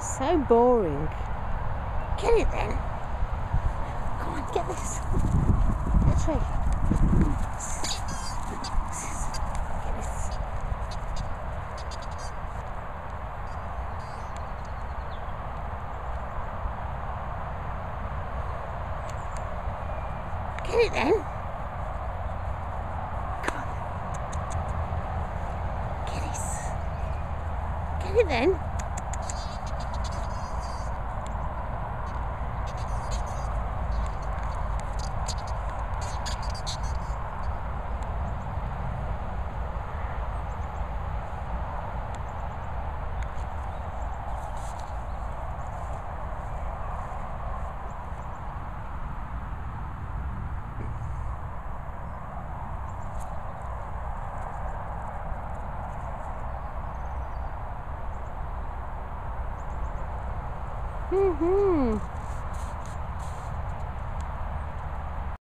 so boring. Get it then. Come on, get this. Get a tree. Get this. Get it then. Come on. Get it. Get it then. Mm-hmm.